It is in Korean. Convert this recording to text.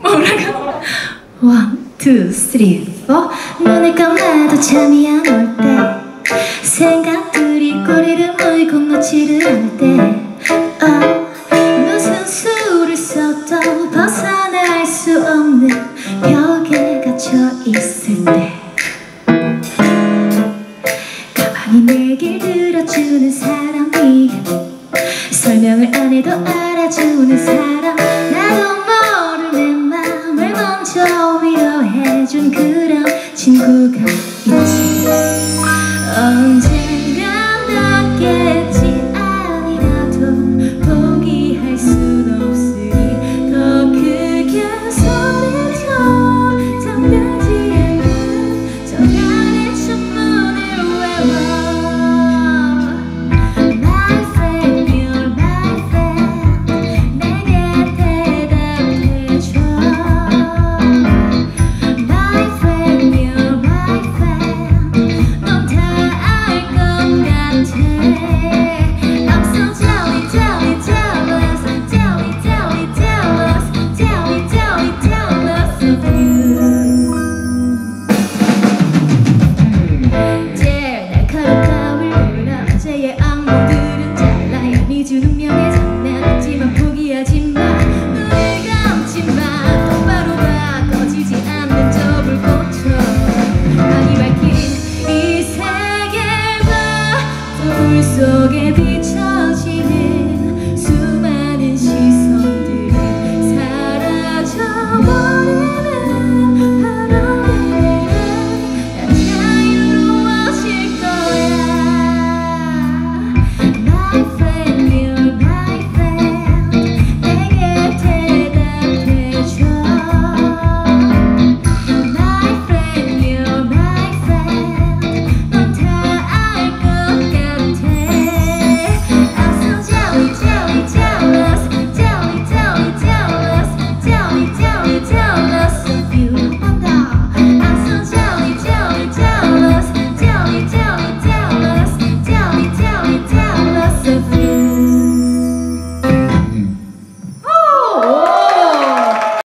뭐라고? One, two, three, four. 눈을 감아도 잠이 안 올 때. 생각들이 꼬리를 물고 놓지를 않을 때. oh, 무슨 수를 써도 벗어날 수 없는 벽에 갇혀 있을 때. 가만히 내 얘길 들어주는 사람이. 설명을 안 해도 알아주는 사람. look out. beach. philosophy